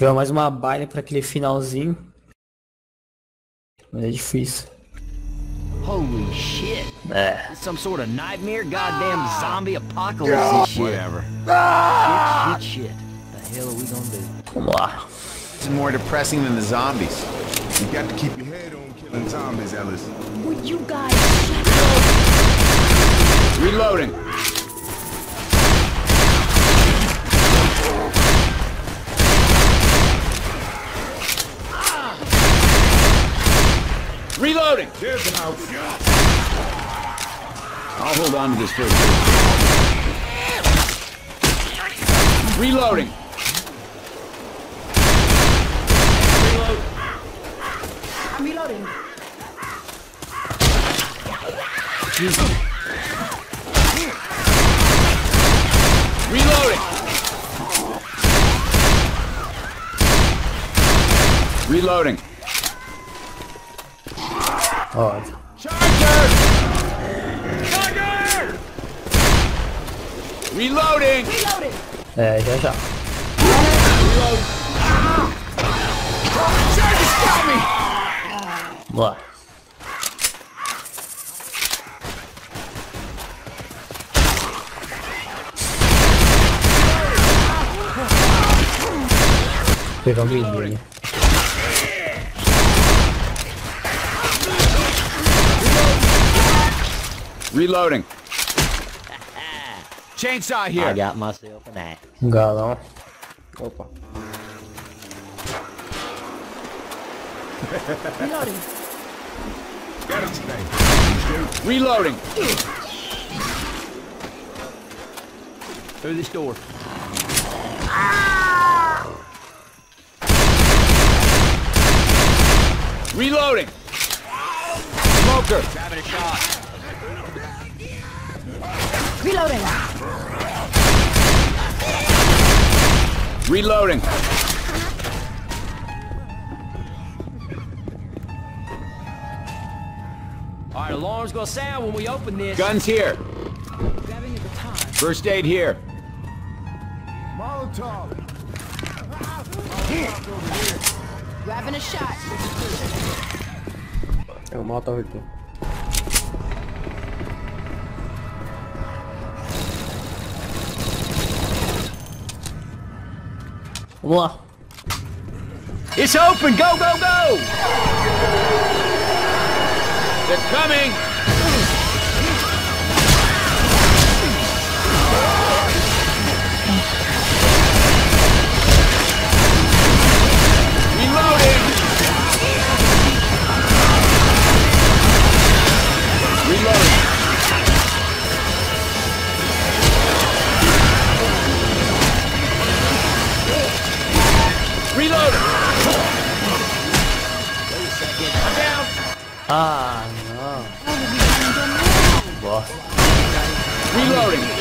tiver mais uma baile pra aquele finalzinho. Mas é difícil. Holy shit. É. Some sort of nightmare, goddamn zombie apocalypse and shit. Whatever. Shit, shit, shit. The hell are we gonna do? Vamos lá. It's more depressing than the zombies. You got to keep your head on killing zombies, Ellis. Would you guys Reloading. Reloading. There's an house. I'll hold on to this for a bit. Reloading. I'm reloading. Reloading. Reloading. Ótimo. Charger! Charger! Reloading! Reloading. É, já já. Charger's got me! Vamos lá. Vou pegar o menino. Reloading. Chainsaw here. I here. got myself an axe. Um galão. Opa. Reloading. Got him today. Reloading. Through this door. Reloading. Smoker. Having a shot. Reloading. Reloading. All right, alarm's gonna sound when we open this. Guns here. Grabbing at the time. First aid here. Molotov. Grabbing a shot. É o Molotov aqui. Vamos lá. It's open. Go, go, go. They're coming. Ah, não. Bosta. Reloading.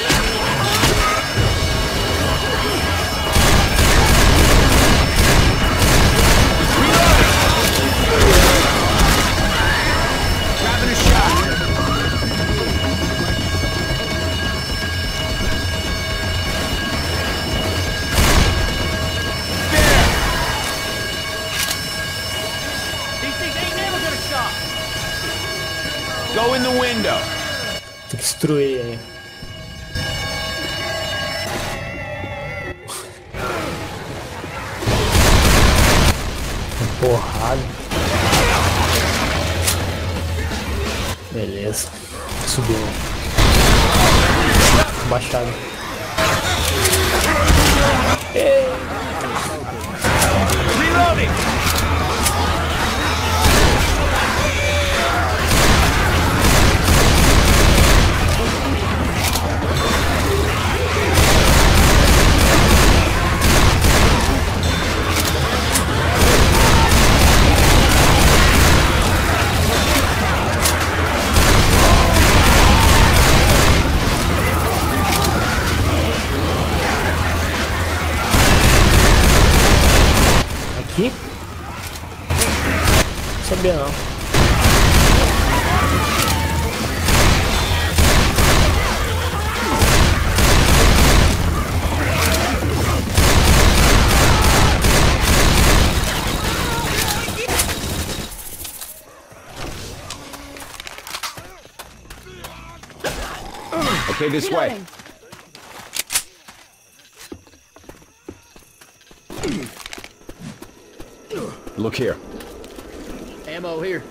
Destruir this way. Look here. Ammo here.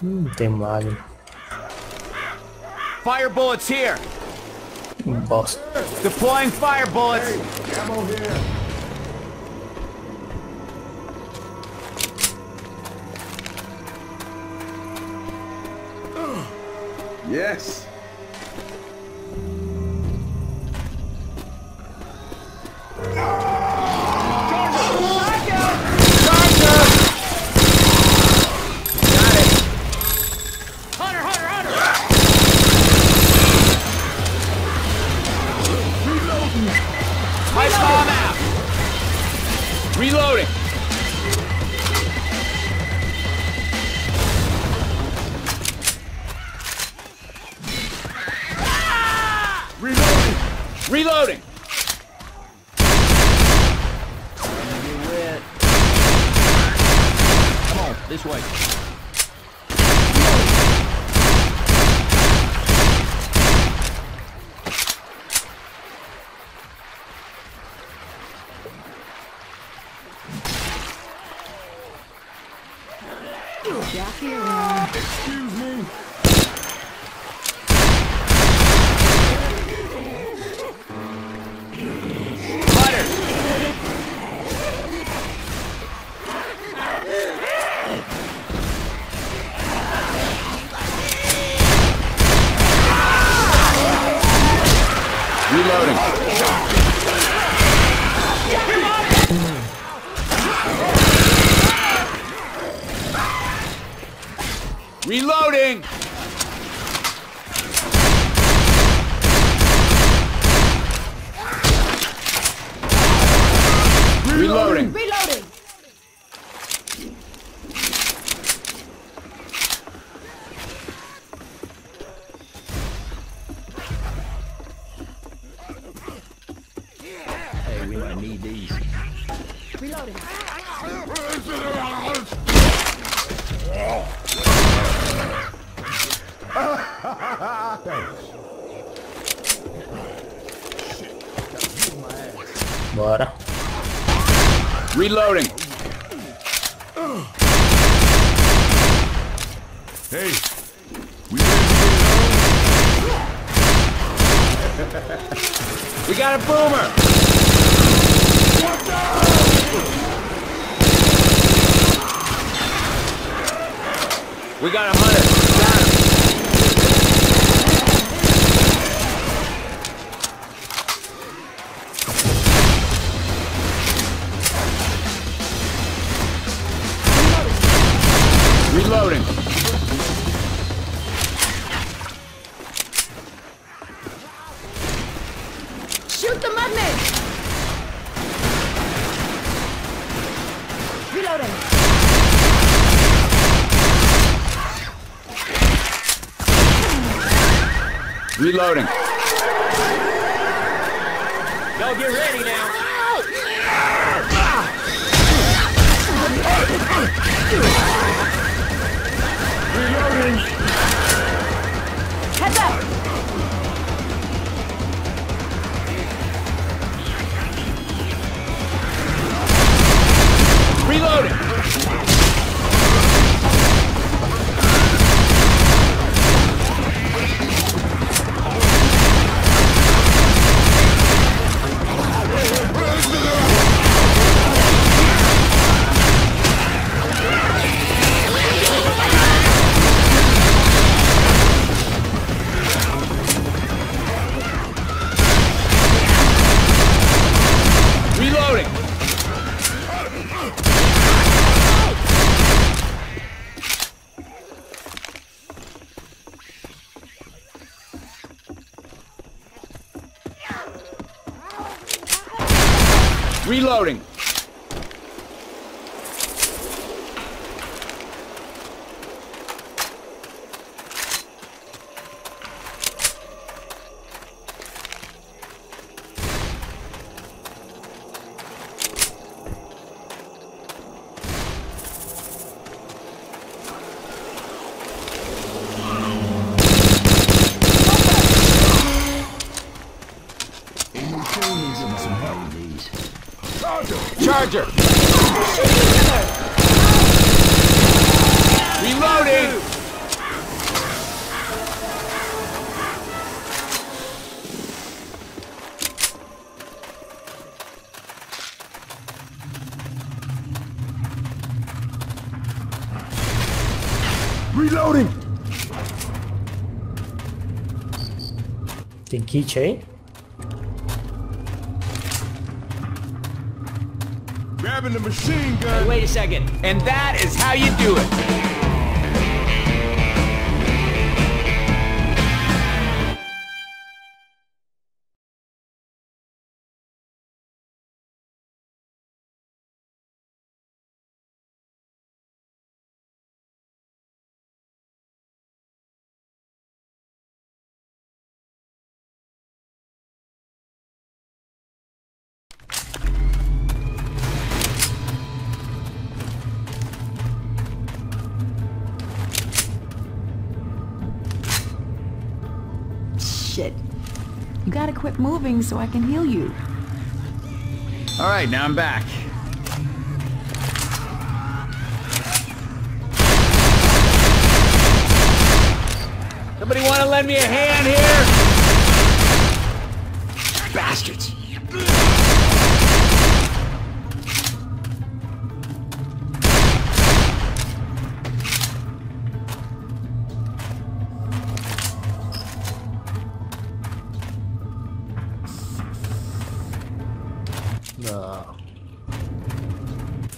Hum, tem magno. Fire bullets here. Bosta. Deploying fire bullets. Ammo here. Yes. Need these. Reloading. Bora. Reloading. Hey. We? We got a boomer. We got a hunter. Reloading. Charger. Reloading. Reloading. Tem kit aí? Grabbing the machine gun. Wait a second. And that is how you do it. Shit. You gotta quit moving so I can heal you. All right, now I'm back. Somebody want to lend me a hand here? Bastards.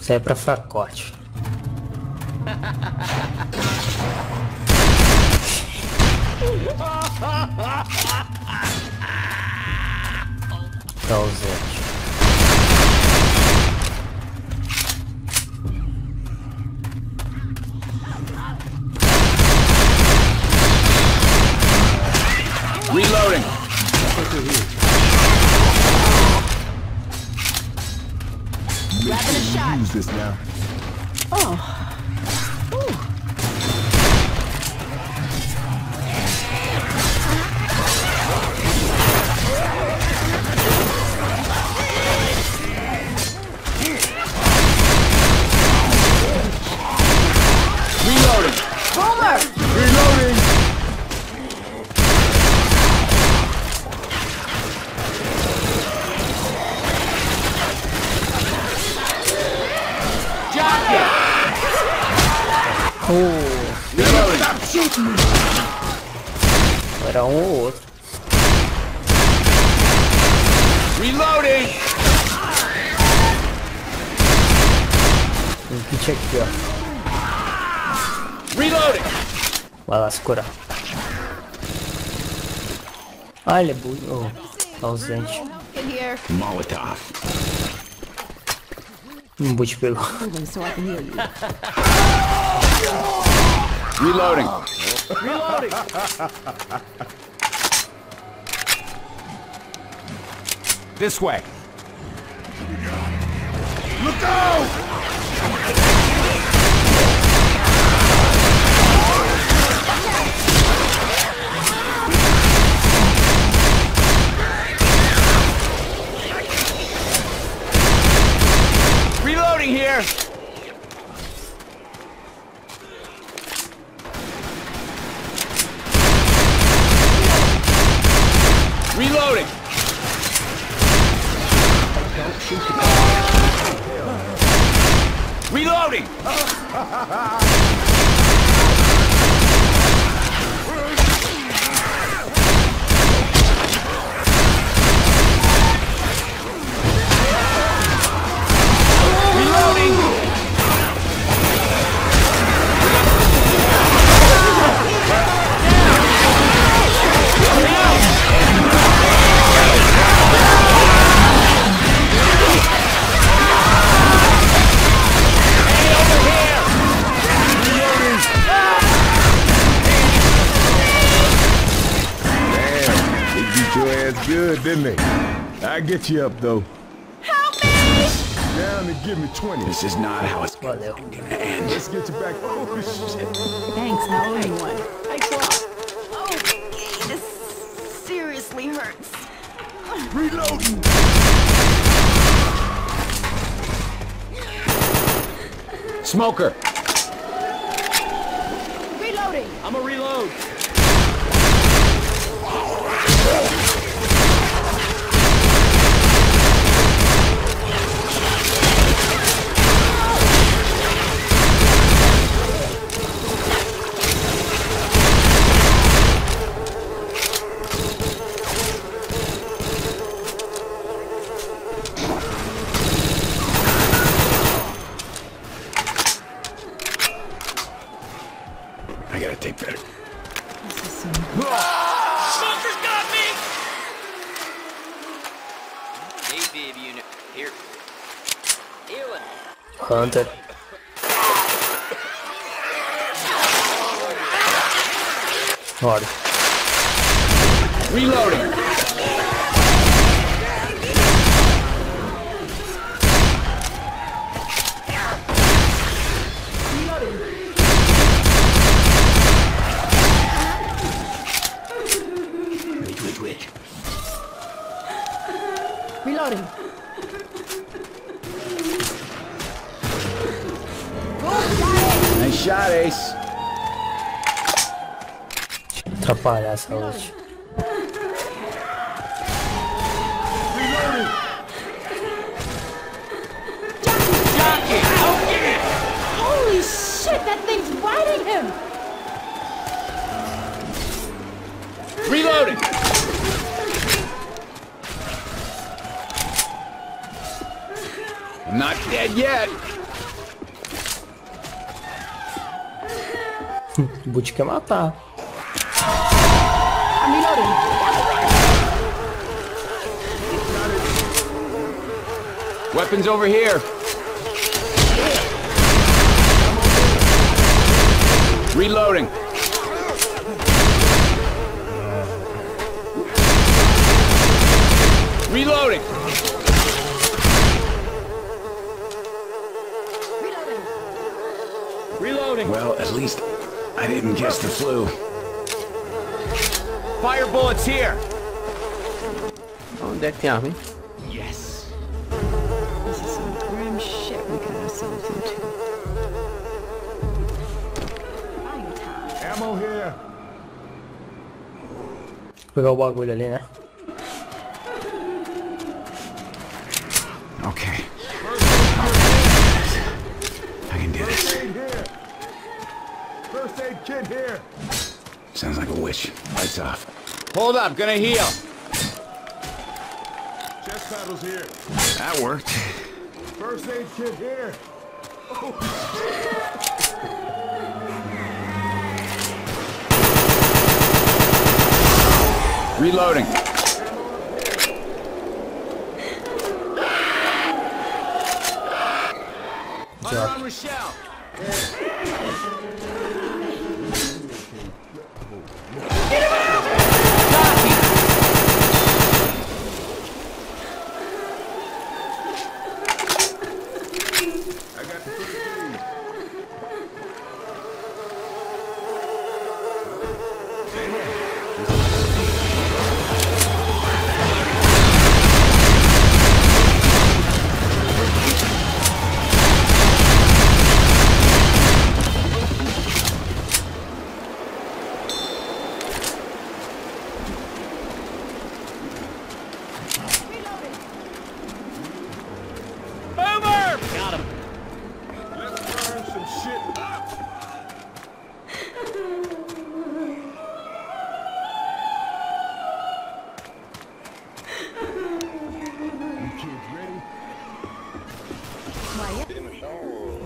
Isso aí é pra fracote. Reloading. Vai lá se curar. Ah, ele é bu... oh, tá ausente. Molotov. Um boot pegou. You. Reloading. This way. Look out! Reloading get you up though. Help me! Down and give me 20. This is not how it's Valeu. Let's get you back. Oh shit. Thanks, now anyone. Thanks a lot. Oh, okay, this seriously hurts. Reloading. Smoker. Reloading. I'm a reload. Holy shit, that thing's him! Reloading. I'm not dead yet. Quer matar. Weapons over here. Reloading. Reloading. Reloading. Well, at least I didn't catch the flu. Fire bullets here. Onde é que tem arma, hein? Yes. This is some grim shit we got ourselves into. Ammo here. Vou pegar o bagulho ali, né? Okay. I can do this. here. First aid kit here. Sounds like a witch. Lights off. Hold up, gonna heal. Chest paddles here. That worked. First aid kit here. Oh, Reloading. Drop. Rochelle.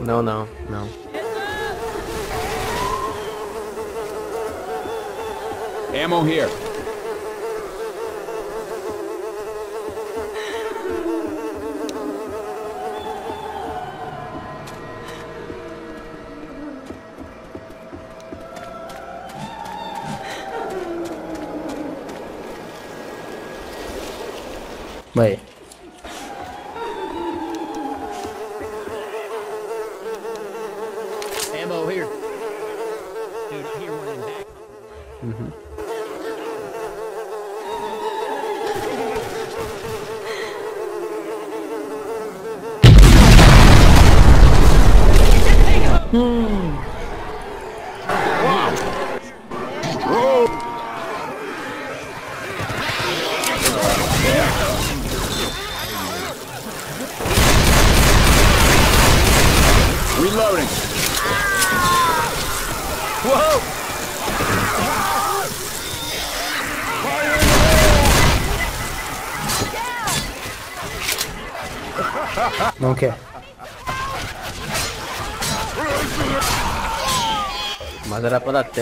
Não, no, no. Ammo here. Aí.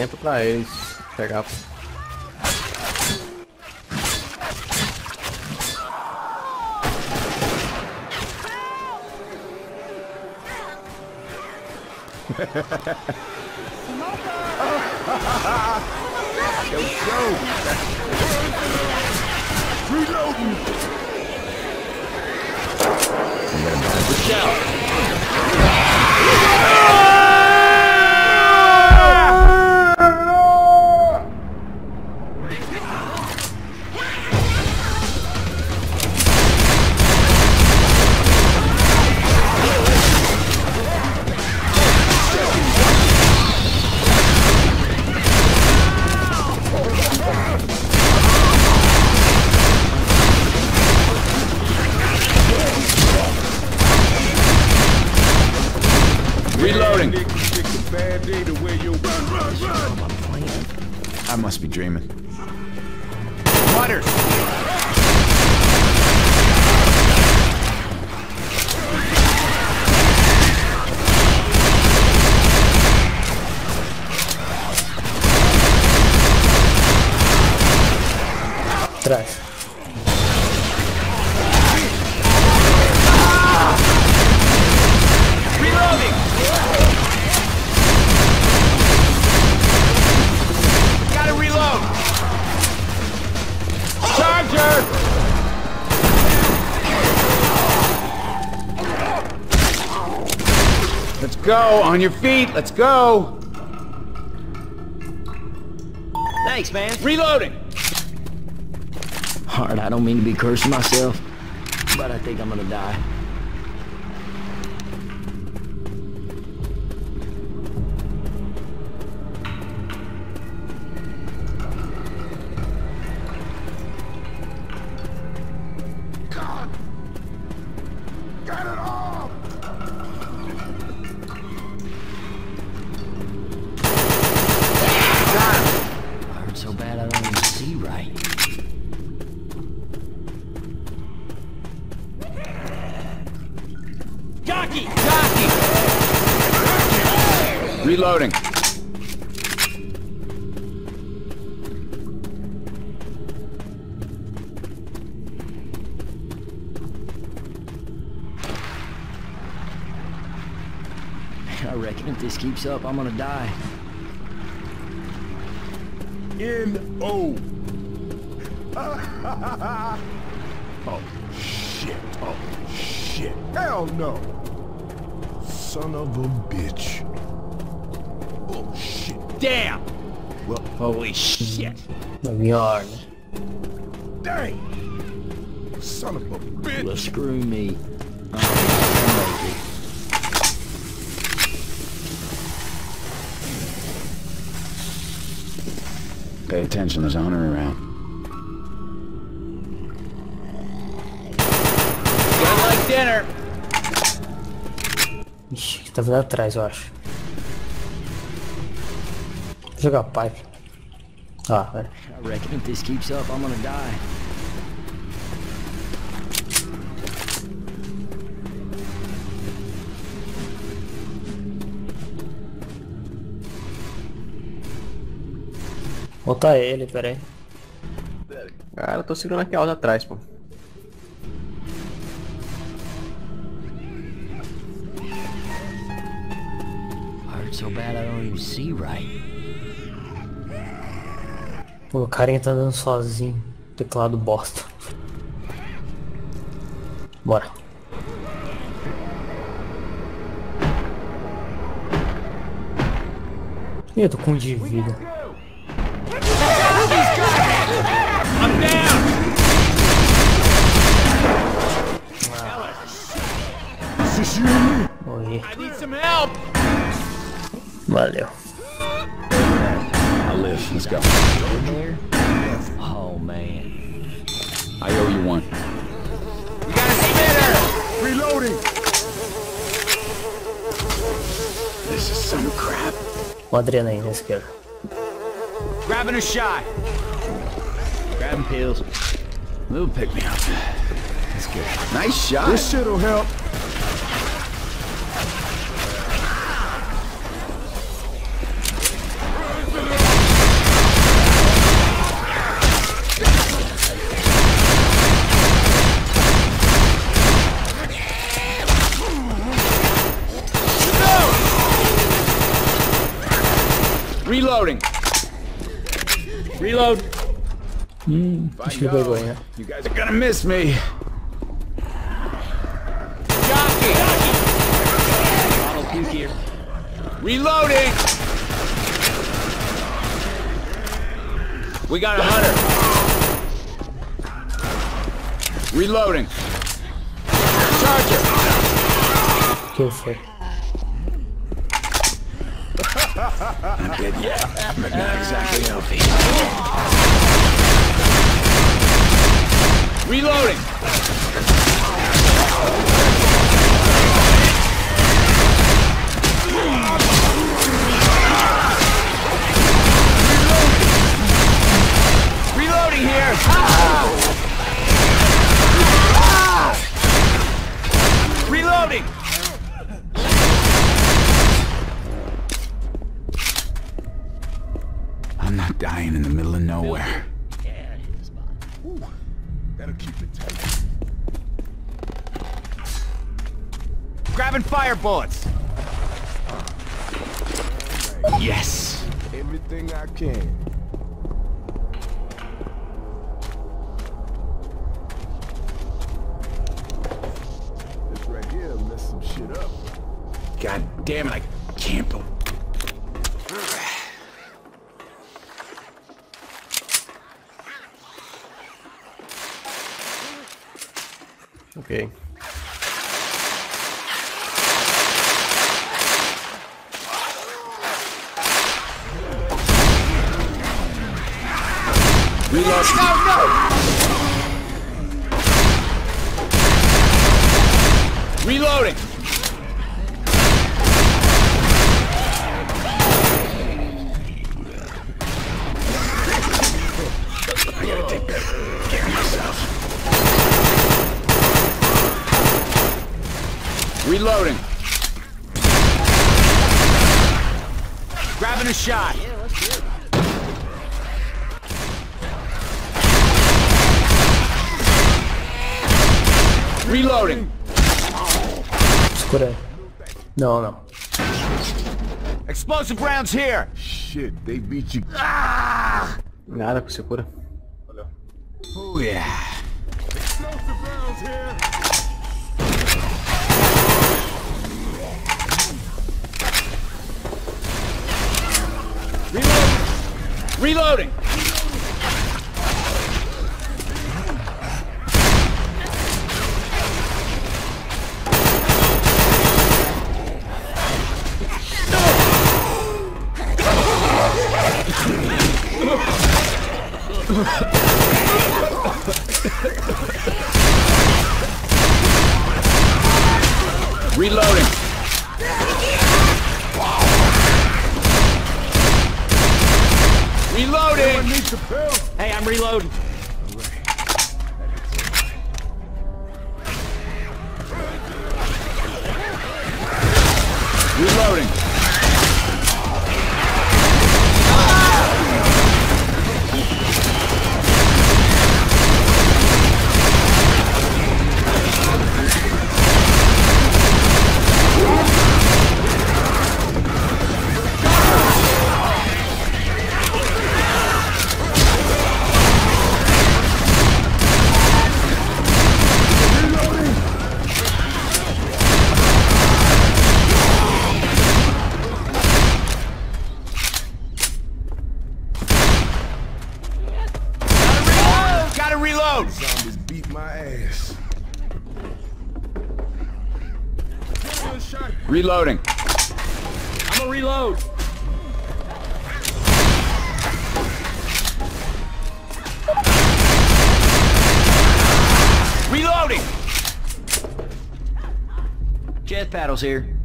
Tempo pra eles pegar. On your feet, let's go! Thanks, man. Reloading! Hard, I don't mean to be cursing myself, but I think I'm gonna die. If this keeps up, I'm gonna die. N-O. oh, shit. Oh, shit. Hell no. Son of a bitch. Oh, shit. Damn! Well, Holy shit! Yarn. dang. Son of a bitch. Well, screw me. Pay attention, there's honor around. Get like dinner! Ixi, tá vindo atrás, eu acho. Vou jogar pipe. Ah, velho. I reckon if this keeps up, I'm gonna die. Botar ele, pera aí. Cara, eu tô segurando aqui alto atrás, pô. So bad I don't even see right. Pô, o carinha tá andando sozinho. Teclado bosta. Bora. Ih, eu tô com um de vida. Valeu. I'll live. Let's go. Oh man. I owe you one. We got a spitter! Reloading. This is some crap. O Adriano aí na. Grabbing a shot. Grabbing pills. Little pick me up. That's good. Nice shot. This shit'll help. Reloading. Reload. Acho que pegou, né? You guys are gonna miss me. Jockey. Two here. Reloading. We got a hunter. Reloading. Charger. Foi? Dead yet, but not exactly healthy. Reloading Grabbing fire bullets. Yes. Everything I can. This right here messed some shit up. God damn it, I can't believe. Ok. Reload. No, no! Reloading. I gotta take better care of myself. Reloading. Grabbing a shot. Reloading. Escura aí. Não, não. Explosive rounds here. Shit, they beat you. Ah! Nada com segura. Oh yeah. Explosive rounds here. Reloading. Reloading. Reloading. Hey, I'm reloading. Here.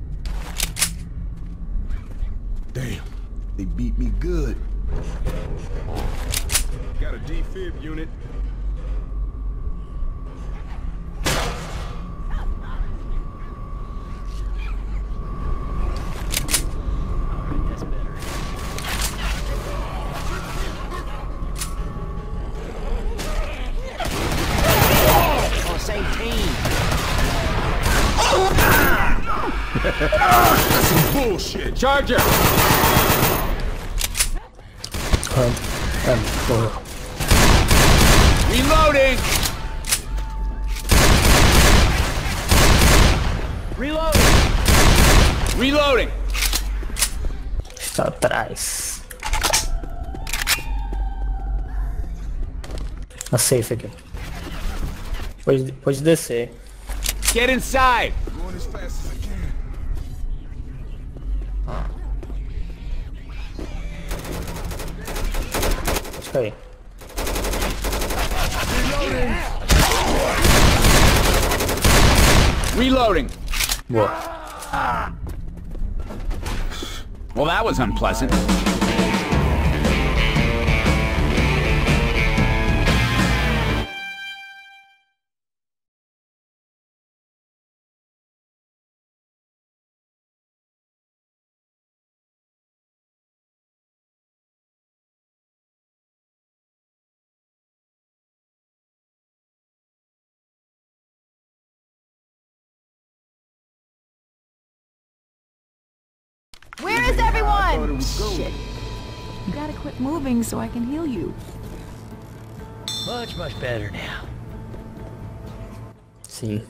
Charger! Um, um, porra. Reloading! Reload! Reloading! Está atrás. A safe aqui. Pode, pode descer. Get inside! Going as fast as I can. Pode cair. Reloading! Boa. Well, that was unpleasant. Everyone? Shit. You gotta quit moving so I can heal you. Much, much better now. Sim.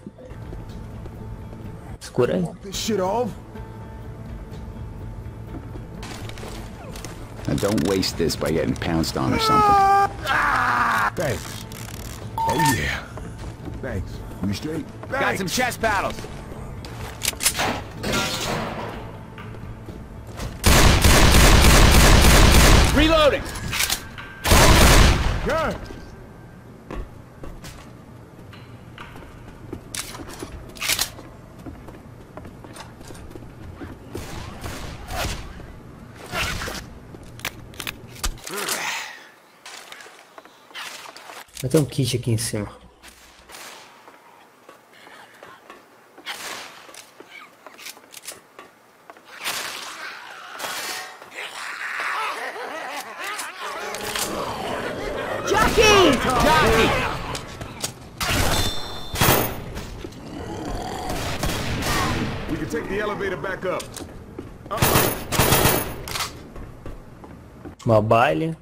Segura aí. This shit off. Now don't waste this by getting pounced on or something. Thanks. Oh yeah. Thanks. You straight? Got some chest paddles. Reloading! Good. Vai ter um kit aqui em cima. Jockey! Jockey! We can take the elevator back up. Uma baile.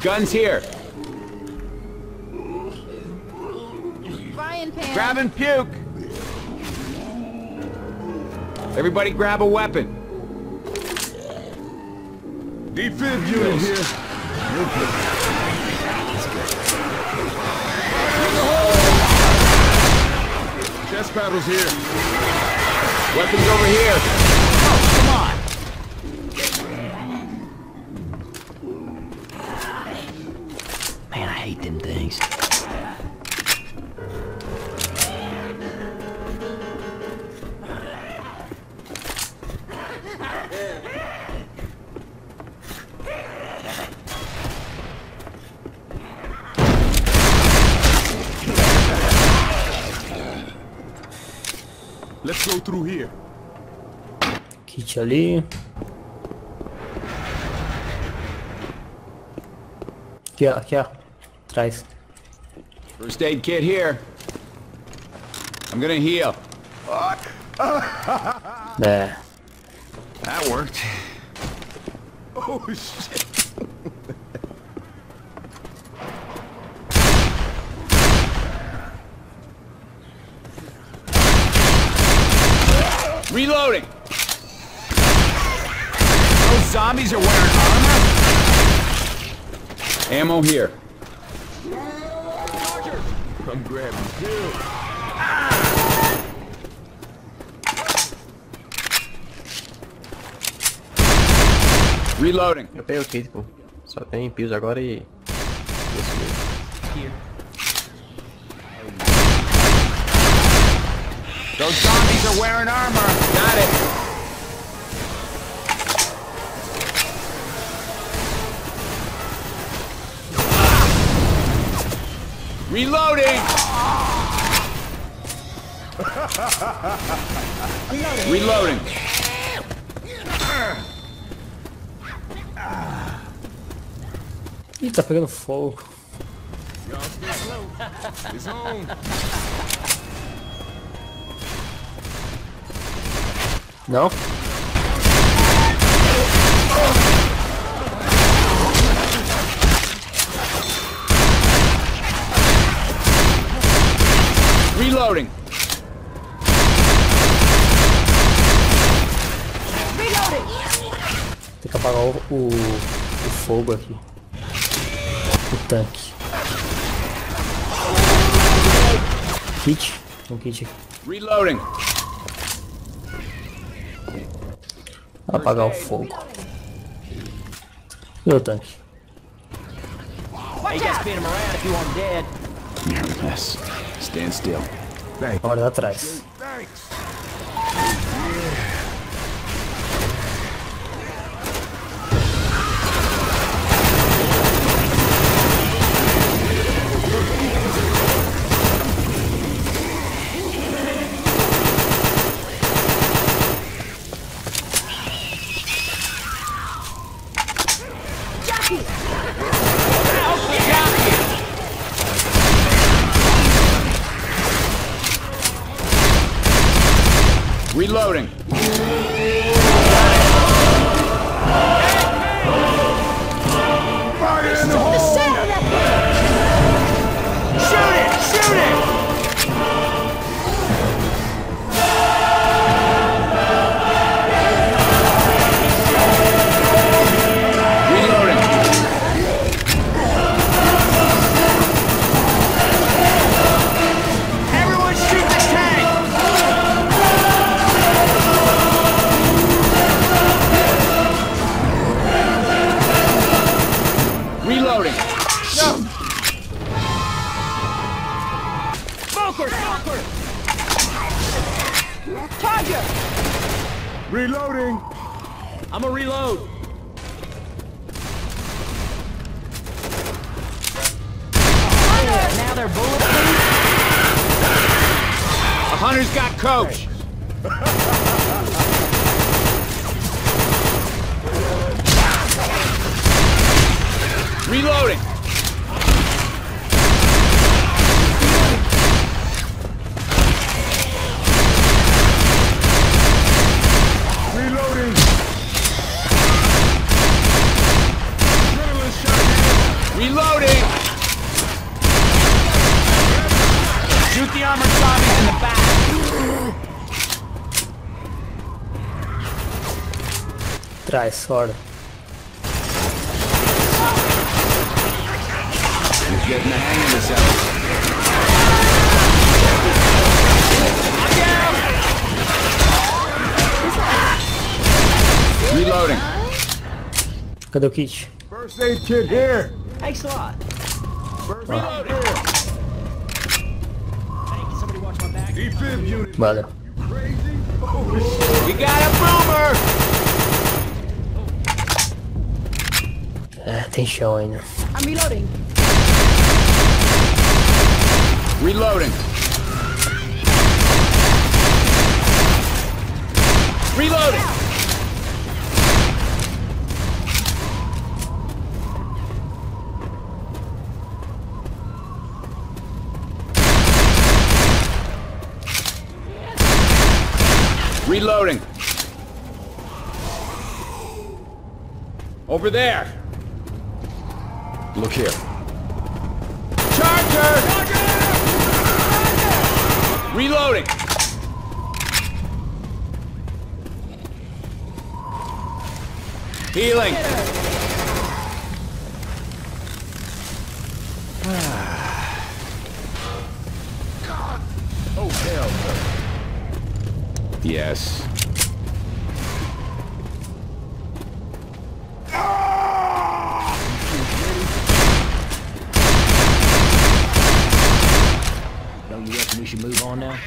Guns here. Frying pan. Grab and puke. Everybody grab a weapon. Defib unit here. Chest paddles here. Weapons over here. Kit ali. Aqui, ó. Aqui, First aid kit here. I'm gonna heal. É. That worked. Oh shit. Reloading. Those zombies are wearing armor. Ammo here. I'm grabbing pills. Reloading. Eu peguei o kit, pô. Só tem pios agora e. Esse mesmo. Here. Those zombies are wearing armor. Got it. Reloading! Reloading. Ih, tá pegando fogo. Não? Reloading. Tem que apagar o, o, o fogo aqui. O tanque. Kit. Um kit aqui. Reloading. Apagar o fogo. E o tanque? Hey, you guys spin him around if you want him dead. Yes. Stand still. Olha atrás. Reloading. Reloading! I'm a reload. Now they're bulletproof. A hunter's got coach. Reloading. Reloading! Reloading. Shoot the armored zombies in the back. Trás, fora. He's getting the hang of this out. Reloading. Cadê o kit? First aid kit here! Thanks a lot. First aid here! Hey, can somebody watch my back? Defib unit! Valeu. Crazy? Oh, shit. We got a boomer. Uh, é, tem chão ainda. I'm reloading. Reloading. Reloading. Reloading. Over there. Look here. Charger! Reloading. Healing. God. Oh, hell no. Yes. Don't you reckon we should move on now?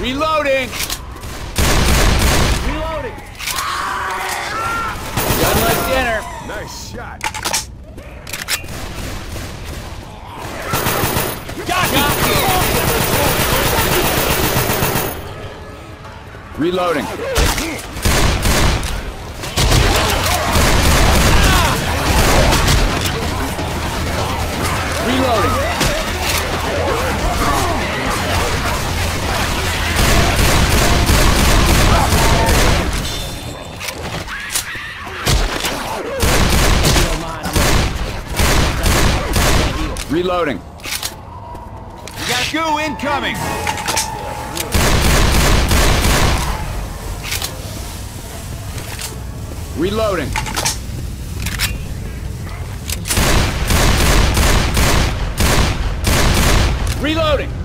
Reloading. Reloading. Reloading. We got goo incoming. Reloading. Reloading.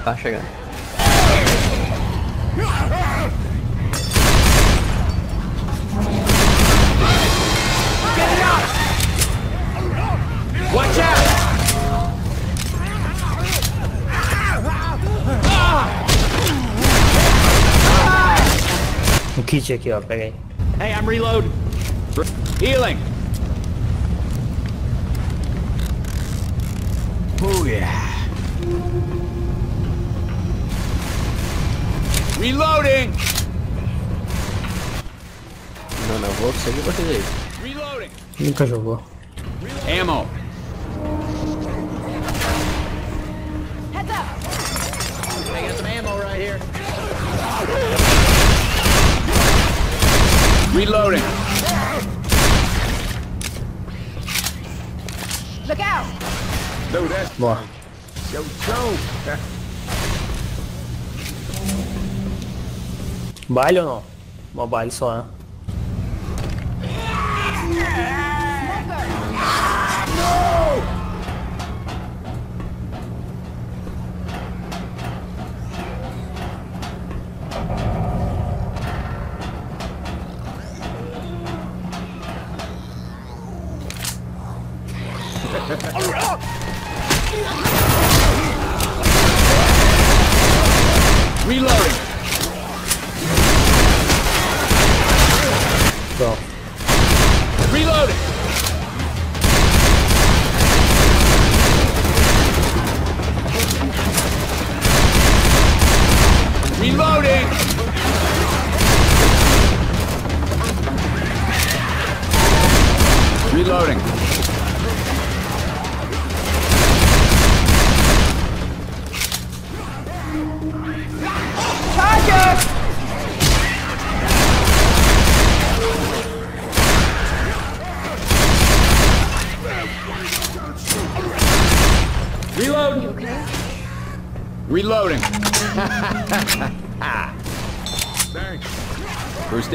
Explodiu quando tá chegando. Watch out! O kit aqui, ó. Pega. Hey, I'm reloading. Healing. Heads up! I got some ammo right here. Reloading. Look out! No, that's Boa. yo Joe. Baile ou não? Uma baile só, né? Reloading.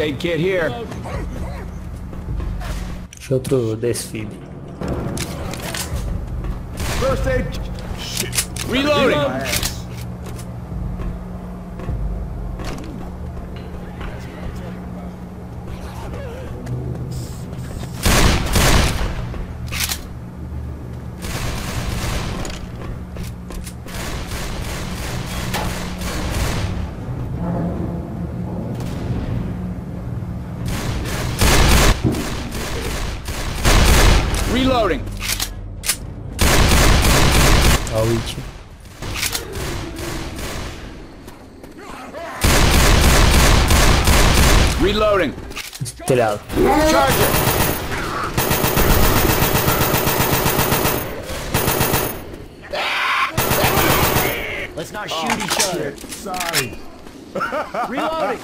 First aid kit here. Deixa outro desfile. First aid. Shit. Reloading. My ass. Reloading. Ó o it. Reloading. Telhado. Charger. Let's not shoot each other. Sorry. Reloading.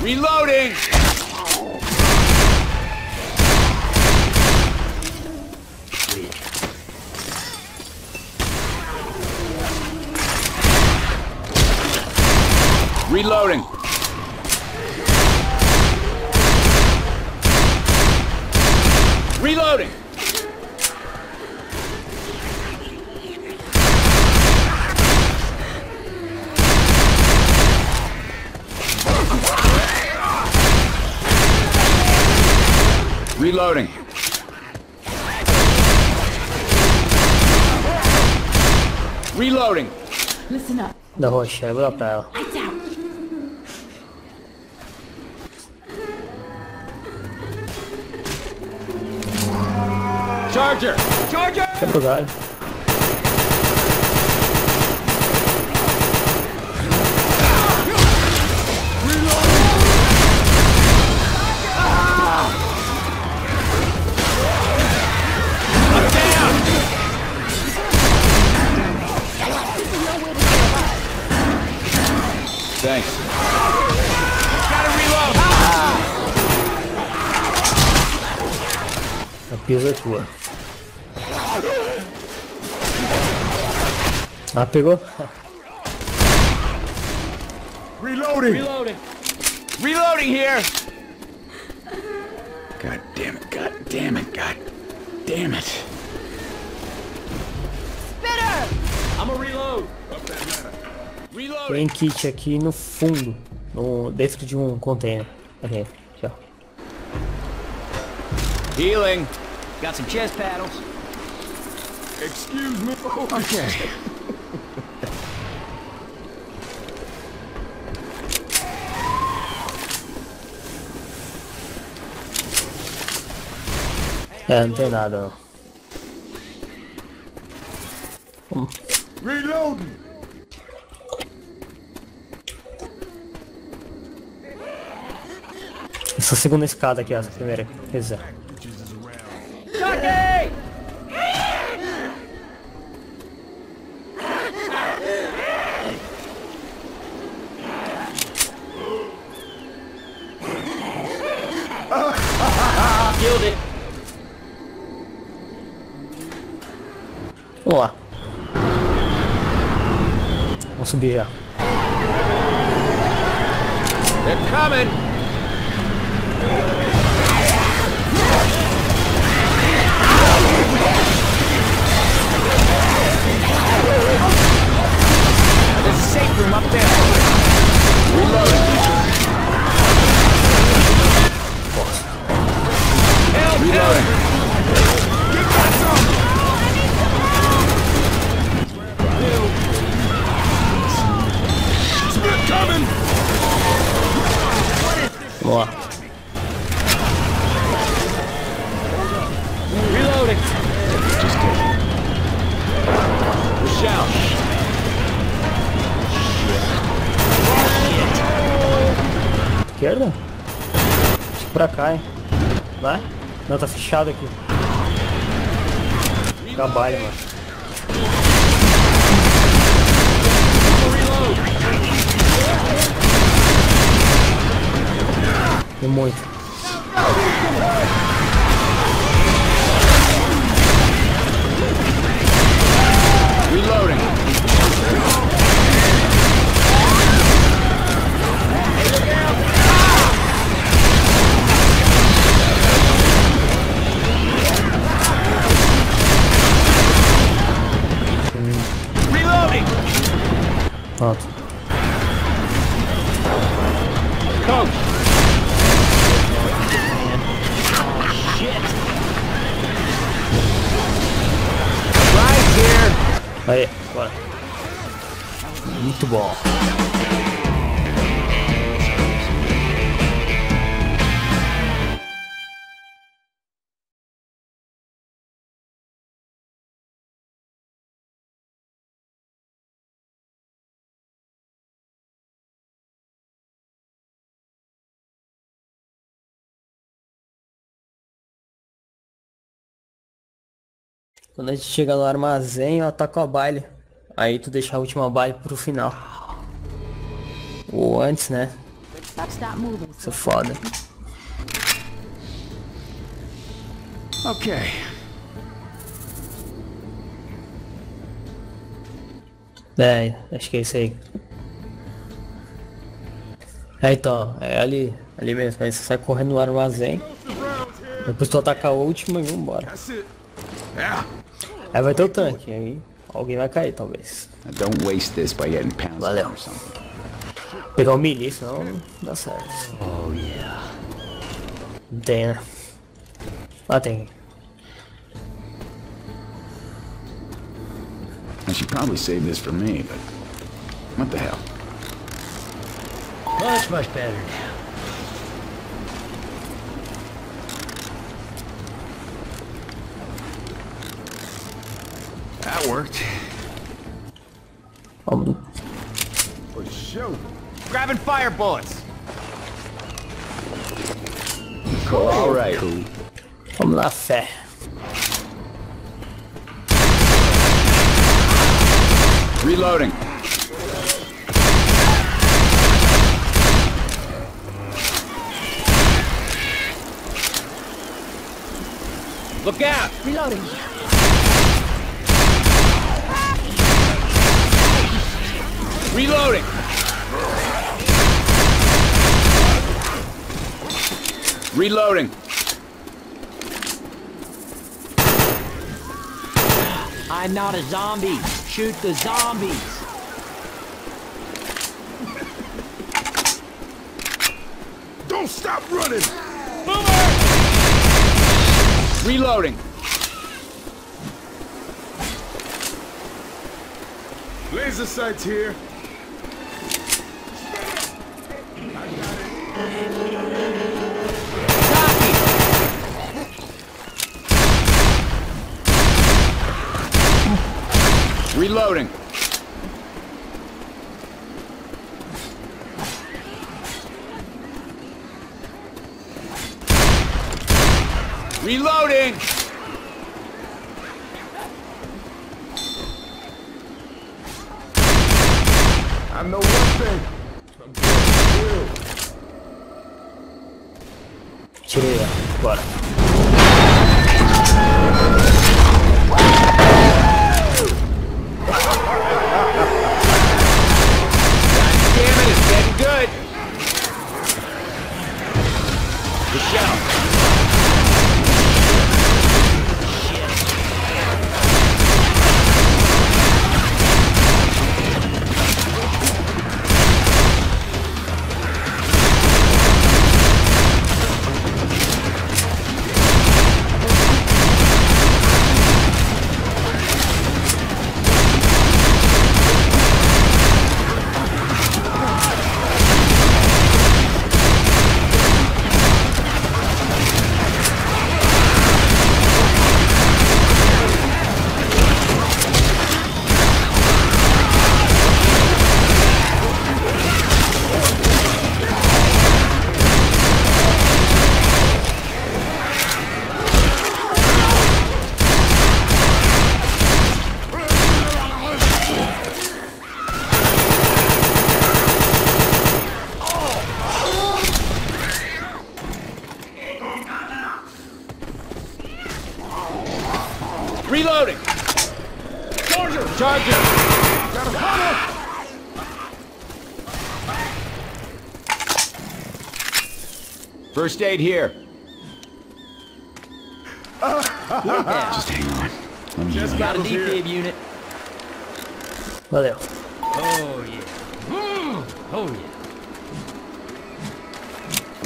Reloading. Reloading. Reloading. Reloading. Reloading. Listen up. The whole shit, what up, pal? Charger. Charger. Quebra o galho. Thanks. Gotta reload. A pisa é Ah, pegou? Reloading. Reloading. Reloading here. God damn it. God damn it. God damn it. I'm a reload. Reloading. Tem kit aqui no fundo. No, dentro de um container. Aqui, aqui ó. Healing. Got some chest paddles. Excuse me. Okay. É, não tem nada não. Reloading. Essa segunda escada aqui, essa primeira. Quer dizer. Vamos subir já. They're coming. There's a safe room up there. Reloading. Help! Reloading. Esquerda? Acho que pra cá, hein? Vai? Não, tá fechado aqui. Trabalho, mano. Tem muito. Reloading. Pronto. Coach. Aí, bora. Muito bom. Quando a gente chega no armazém, eu ataco a baile. Aí tu deixa a última baile pro final. Ou antes, né? Isso é foda. Okay. É, acho que é isso aí. É, então, é ali, ali mesmo. Aí você sai correndo no armazém. Depois tu ataca a última e vambora. That's it. Yeah. Aí vai ter o tanque, aí alguém vai cair, talvez. Don't waste this by getting pounced Valeu. on or something. Pegar o melee, senão não dá certo. Oh yeah. Não tem, né? Ah, tem. I should probably save this for me, but what the hell? Much, much better now. That worked. Vamos, For show. Grabbing fire bullets. Cool. All right. vamos na fé. Reloading. Look out! Reloading. Reloading. Reloading. I'm not a zombie. Shoot the zombies. Don't stop running! Boomer! Reloading. Laser sights here. Reloading. Aid here. Just hang on. Let me Just Got a battles here. defib unit. Valeu. Oh yeah. Mm. Oh yeah.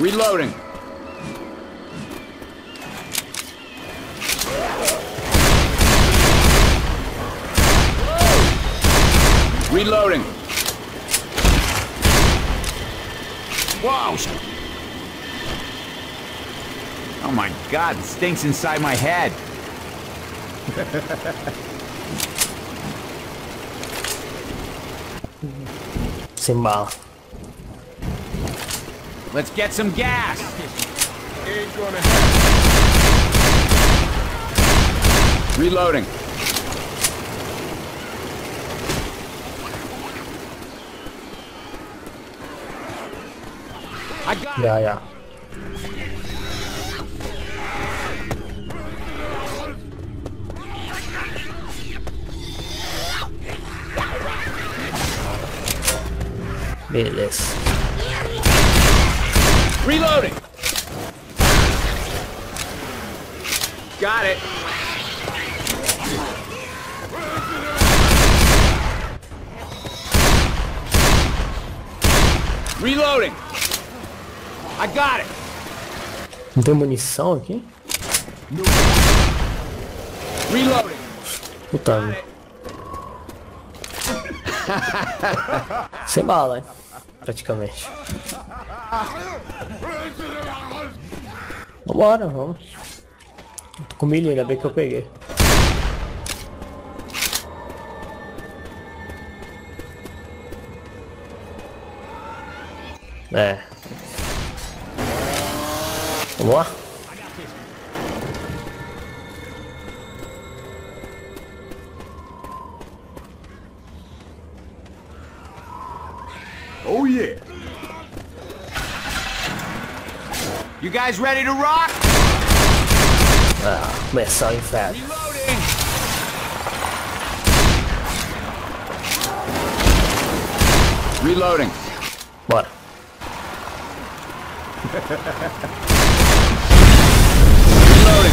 Reloading. Reloading. Whoa! Oh my god, it stinks inside my head. Sem bala. Let's get some gas. Reloading. I got it. Já, Beleza. Reloading. Got it. Reloading. I got it. Não tem munição aqui? Reloading. Puta. Sem bala, hein? Praticamente. Vambora, vamos. Tô com milho, ainda bem que eu peguei. É. Vamos lá? Guys ready to rock? Ah, começar o inferno. Reloading. Reloading. Bora. Reloading.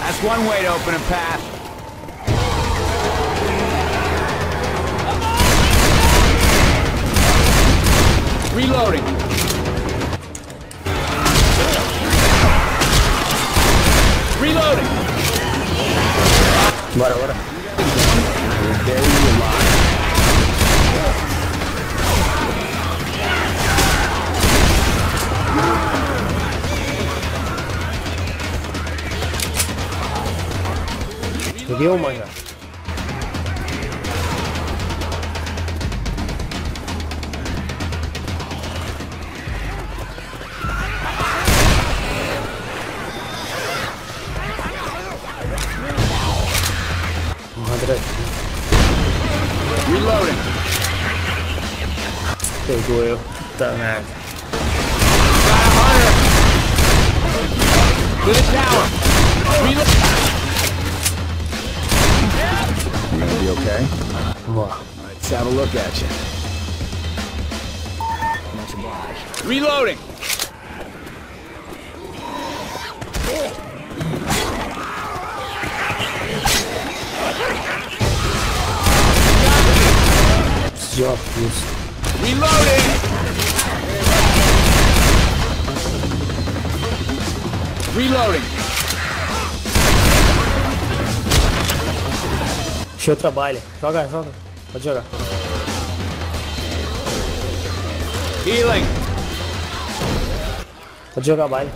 That's one way to open a path. Reloading. Reloading. Bora. Peguei uma já. Madre, pegou eu. Puta merda. To the tower. Reload. You gonna be okay? Vamos lá. Let's have a look at you. Reloading. Preciso de óculos. Reloading. Reloading. Eu trabalho. Joga, joga. Pode jogar. Healing. Pode jogar baile.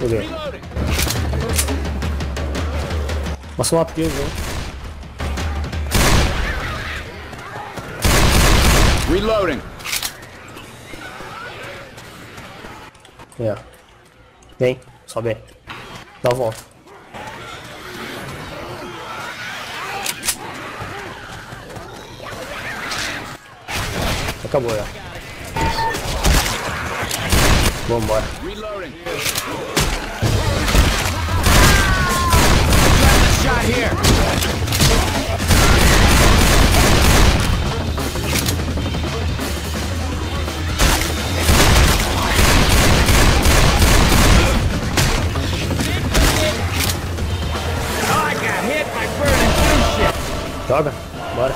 Joguei. Reloading. Passou uma pesa, hein? Reloading. É. Vem, sobe aí. Dá a volta. Acabou já. Vambora. Reloading. Joga. Bora.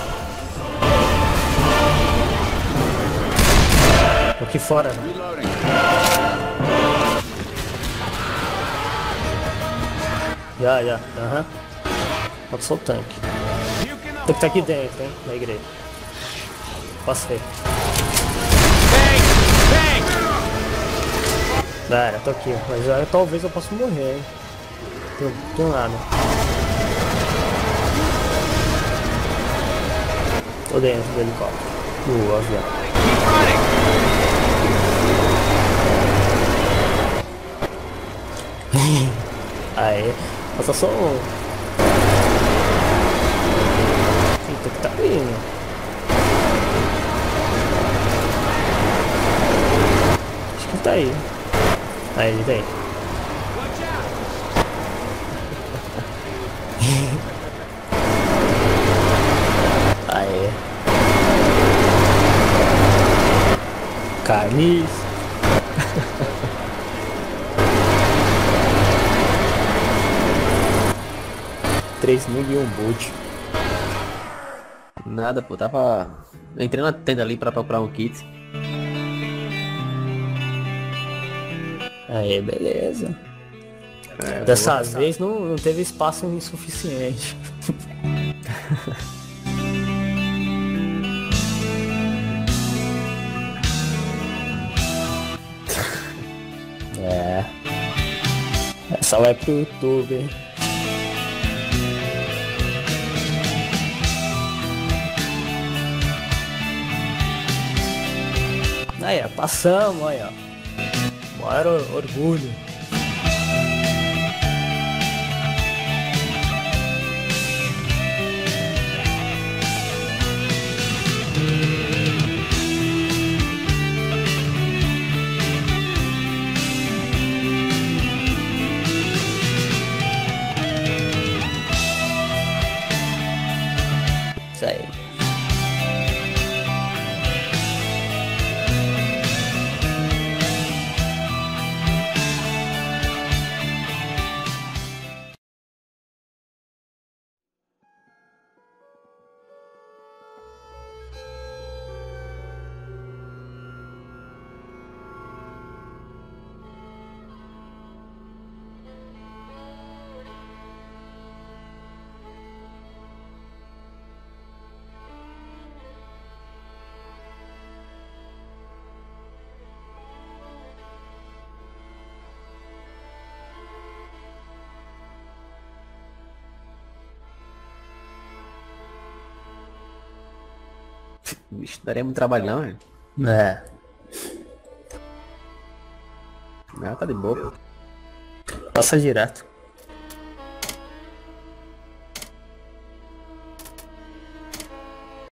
Tô aqui fora. né? Já, já. Aham. Falta só o tanque. Tem que estar aqui dentro, hein? Na igreja. Passei. Cara, tô aqui. Mas aí, talvez eu possa morrer, hein? Não tenho nada. Tô dentro do helicóptero. Do avião. Aê. Passa só um. Eita, que tá vindo. Acho que tá aí. Aí, ele tem. Watch 3 mil e um boot. Nada, pô, tava. Entrei na tenda ali pra comprar um kit. Aí, beleza. É, Dessa vez não, não teve espaço insuficiente. é. Essa vai pro YouTube, hein? Aí, ó, passamos, aí, ó. Or- orgulho. Daria muito trabalho não, velho. É. Não, tá de boa. Passa direto.